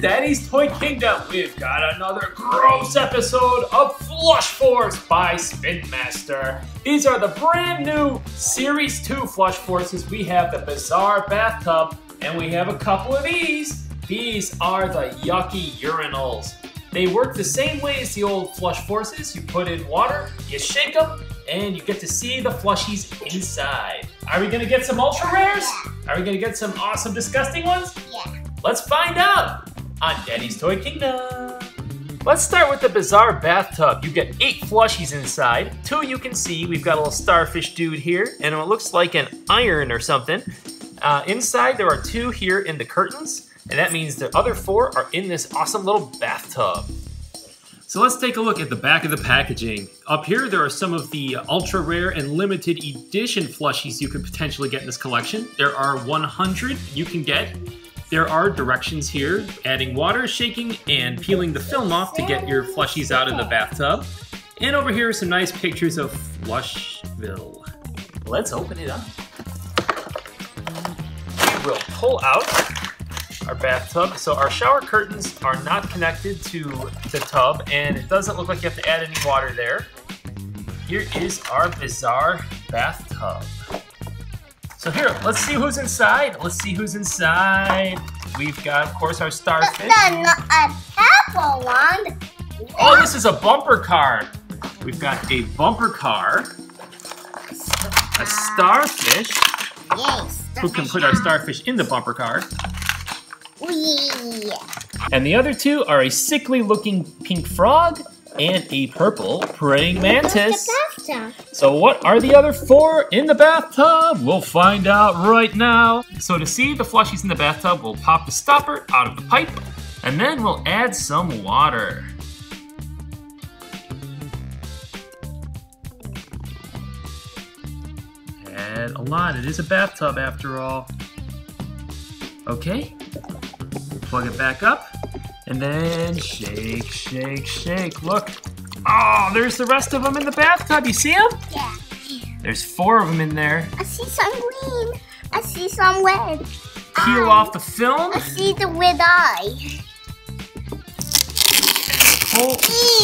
Daddy's Toy Kingdom, we've got another gross episode of Flush Force by Spin Master. These are the brand new Series 2 Flush Forces. We have the Bizarre Bathtub, and we have a couple of these. These are the Yucky Urinals. They work the same way as the old Flush Forces. You put in water, you shake them, and you get to see the flushies inside. Are we gonna get some ultra rares? Are we gonna get some awesome disgusting ones? Yeah. Let's find out on Daddy's Toy Kingdom. Let's start with the bizarre bathtub. You get eight flushies inside. Two you can see. We've got a little starfish dude here, and it looks like an iron or something. Uh, inside, there are two here in the curtains, and that means the other four are in this awesome little bathtub. So let's take a look at the back of the packaging. Up here, there are some of the ultra rare and limited edition flushies you could potentially get in this collection. There are 100 you can get. There are directions here, adding water, shaking, and peeling the film off to get your flushies out of the bathtub. And over here are some nice pictures of Flushville. Let's open it up. We will pull out our bathtub. So our shower curtains are not connected to the tub, and it doesn't look like you have to add any water there. Here is our bizarre bathtub. So here, let's see who's inside. Let's see who's inside. We've got, of course, our starfish. The, the, a purple one. Oh, this is a bumper car. We've got a bumper car, a starfish. Yes. Who can put our starfish in the bumper car? Wee. And the other two are a sickly looking pink frog and a purple praying mantis. Bathtub. So what are the other four in the bathtub? We'll find out right now. So to see the flushies in the bathtub, we'll pop the stopper out of the pipe and then we'll add some water. Add a lot. It is a bathtub after all. Okay. Plug it back up and then shake, shake, shake. Look. Oh, there's the rest of them in the bathtub. You see them? Yeah. There's four of them in there. I see some green. I see some red. Peel I- off the film. I see the red eye. Pull.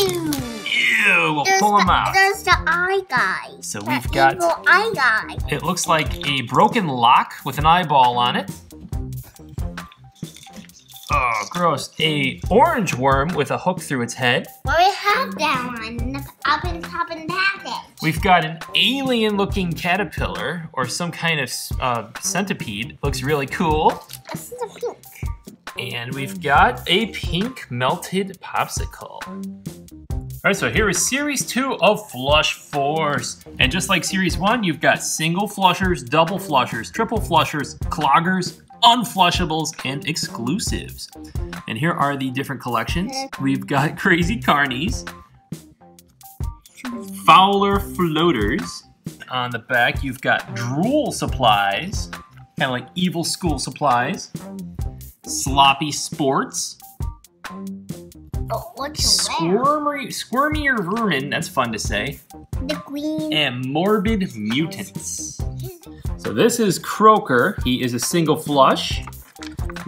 Ew. Ew, we'll There's pull them the, out. There's the eye guy. So That we've got- eye guy. It looks like a broken lock with an eyeball on it. Oh, gross. A orange worm with a hook through its head. Well, we have that one in the, up in top of the package. We've got an alien-looking caterpillar or some kind of uh, centipede. Looks really cool. This is a pink. And we've got a pink melted popsicle. All right, so here is Series 2 of Flush Force. And just like Series 1, you've got single flushers, double flushers, triple flushers, cloggers, unflushables, and exclusives. And here are the different collections. We've got Crazy Carnies, Fowler Floaters. On the back, you've got Drool Supplies, kind of like Evil School Supplies. Sloppy Sports, Oh, what's your red? Squirmy, Squirmier Vermin, that's fun to say, The green. and Morbid Mutants. So this is Croaker, he is a single flush.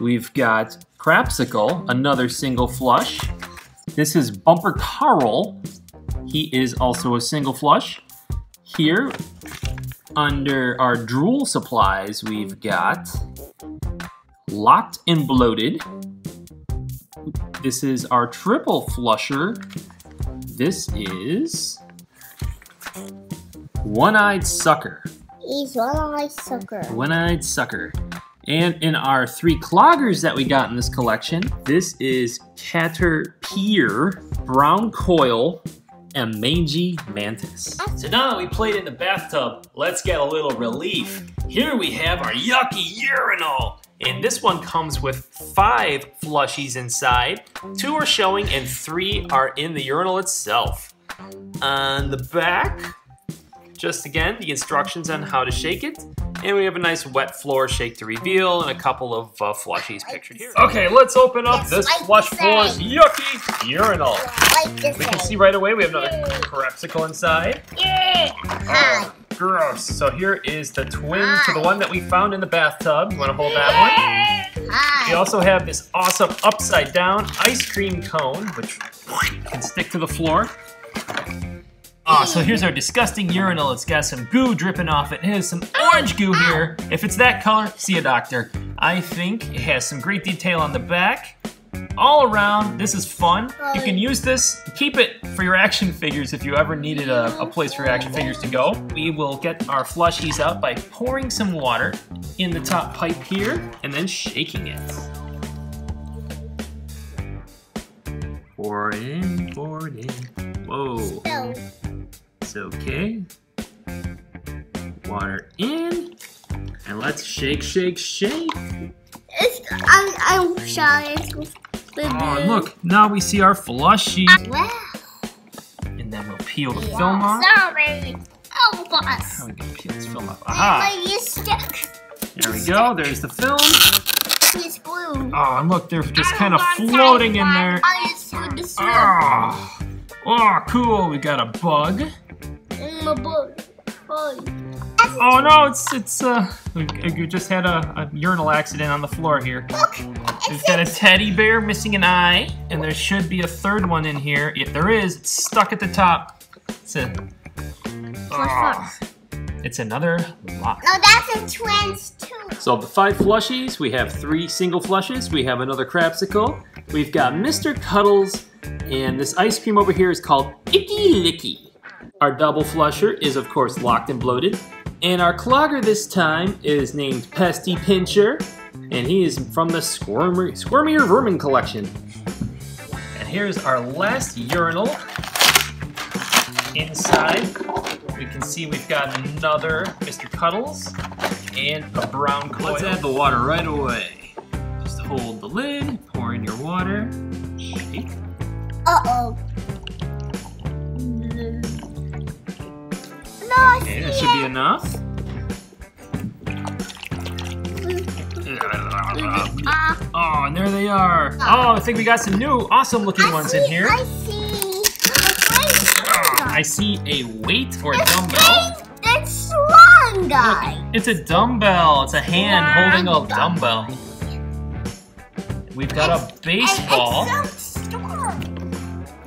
We've got Crapsicle, another single flush. This is Bumper Carl, he is also a single flush. Here, under our drool supplies, we've got Locked and Bloated. This is our triple flusher. This is One Eyed Sucker. He's one-eyed sucker. One Eyed Sucker. And in our three cloggers that we got in this collection, this is Caterpillar, Brown Coil, and Mangy Mantis. So now that we played in the bathtub, let's get a little relief. Here we have our Yucky Urinal. And this one comes with five flushies inside. Two are showing and three are in the urinal itself. On the back, just again, the instructions on how to shake it. And we have a nice wet floor shake to reveal and a couple of uh, flushies pictured here. Okay, let's open up this like Flush Force's yucky urinal. Like We can see right away we have another crapsicle inside. Yeah. Oh, gross. So here is the twin to the one that we found in the bathtub. You want to hold that Hi. We also have this awesome upside down ice cream cone, which can stick to the floor. Oh, so here's our disgusting urinal. It's got some goo dripping off it. It has some orange goo here. If it's that color, see a doctor. I think it has some great detail on the back. All around, this is fun. You can use this, keep it for your action figures if you ever needed a, a place for your action figures to go. We will get our flushies out by pouring some water in the top pipe here and then shaking it. Pour it in, pour in. Whoa. So, It's okay. Water in. And let's shake, shake, shake. it's, I, I'm sorry. Oh, look, now we see our flushy. Wow. And then we'll peel the film off. Sorry. Oh, boss. How we gonna peel this film off? Aha! You stuck. There we go, there's the film. It's blue. Oh, and look, they're just kind of floating in there. I just to swim. Oh, oh, cool, we got a bug. In my boat. Oh. Oh no, it's, it's, uh, we, we uh, just had a, a urinal accident on the floor here. Look. We've got a teddy bear missing an eye, and there should be a third one in here. If there is, it's stuck at the top. It's a. Oh, it's another lock. No, that's a twins too. So of the five flushies, we have three single flushes. We have another crapsicle. We've got Mr. Cuddles, and this ice cream over here is called Icky Licky. Our double flusher is of course locked and bloated. And our clogger this time is named Pesty Pincher, and he is from the Squirmy, Squirmier Vermin collection. And here's our last urinal. Inside, we can see we've got another Mr. Cuddles and a brown coil. Let's add the water right away. Just hold the lid, pour in your water, shake. Uh oh. No, Okay, that should be enough. Uh, Oh, and there they are. Oh, I think we got some new awesome looking ones in here. I see. I see a weight or a dumbbell. That's strong guy. It's a dumbbell. It's a hand holding a dumbbell. We've got a baseball. It's so strong.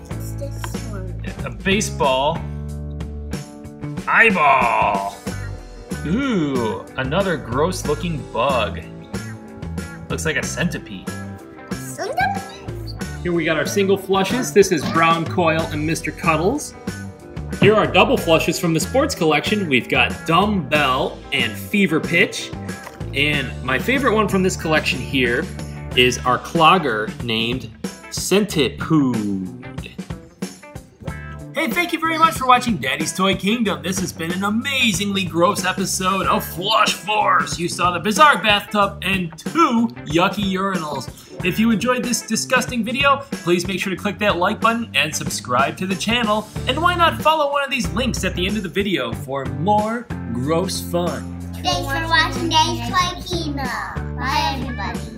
It's this one. A baseball. Eyeball. Ooh, another gross looking bug. Looks like a centipede. Something? Here we got our single flushes. This is Brown Coil and Mr. Cuddles. Here are double flushes from the sports collection. We've got Dumbbell and Fever Pitch. And my favorite one from this collection here is our clogger named Centipede. Hey, thank you very much for watching Daddy's Toy Kingdom. This has been an amazingly gross episode of Flush Force. You saw the bizarre bathtub and two yucky urinals. If you enjoyed this disgusting video, please make sure to click that like button and subscribe to the channel. And why not follow one of these links at the end of the video for more gross fun. Thanks for watching Daddy's Toy Kingdom. Bye, everybody.